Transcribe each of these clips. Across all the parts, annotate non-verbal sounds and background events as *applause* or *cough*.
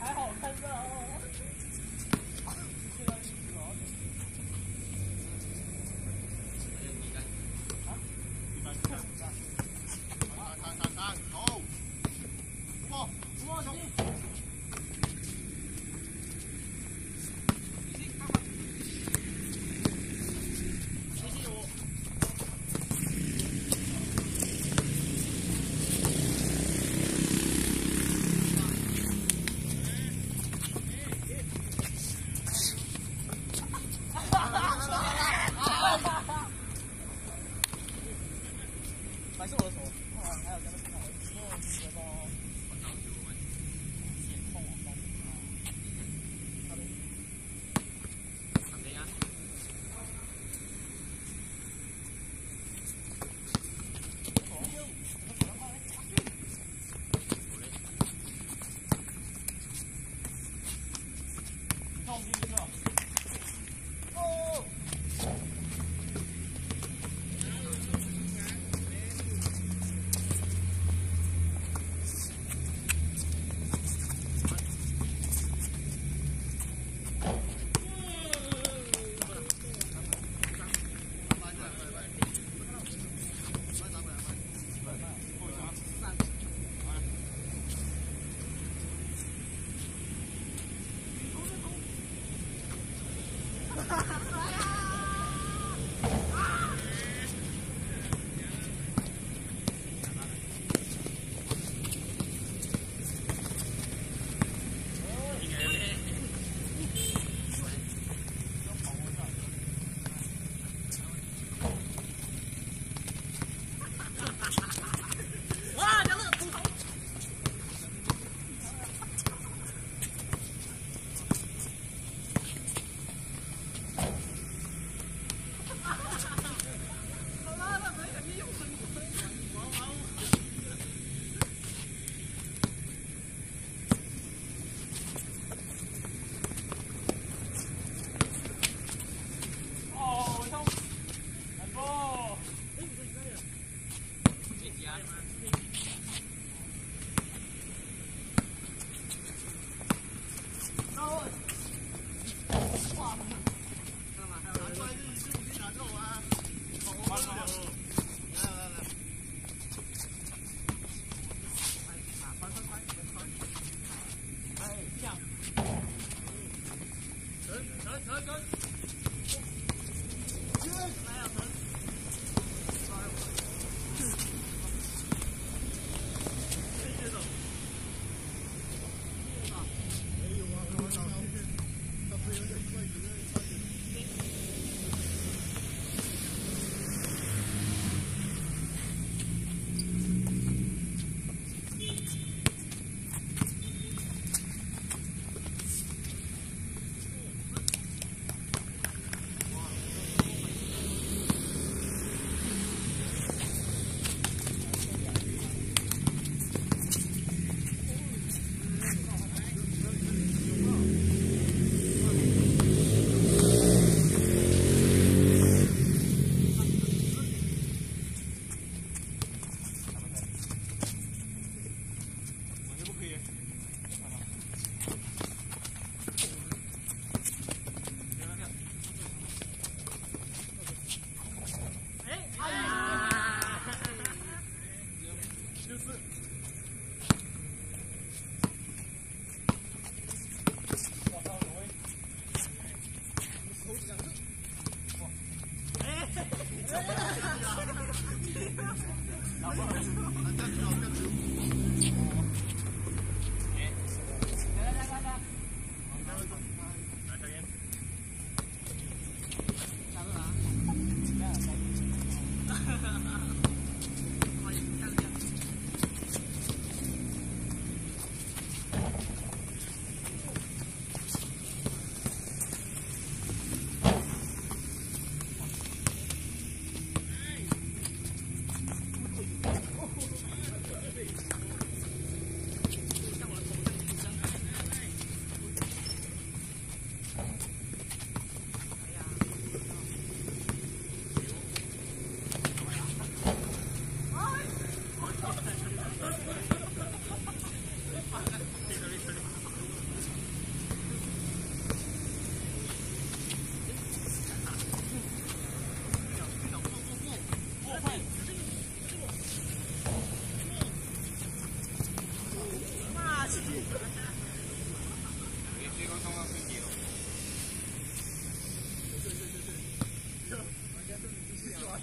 哎 *laughs*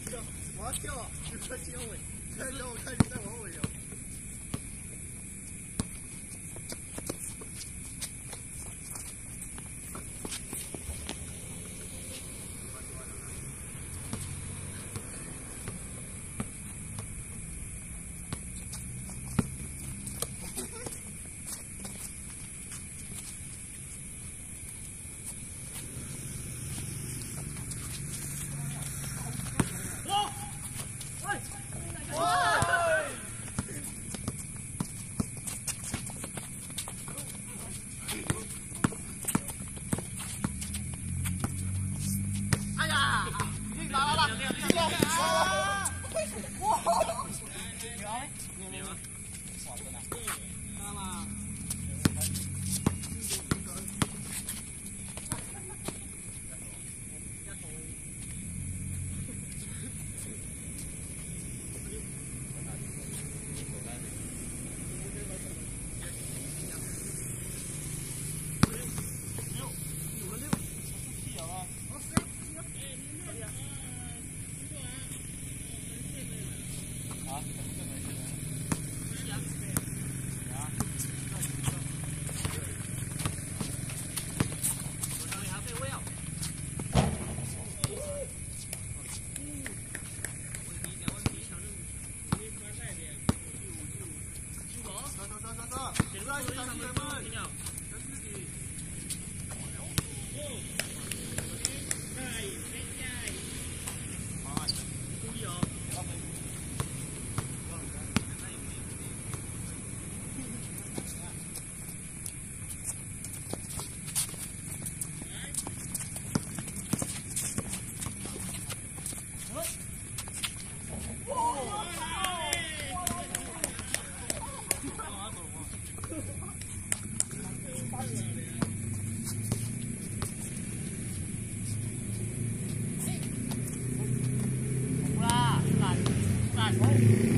跳，往跳，你快接尾！再跳，我看你在往尾游。Right.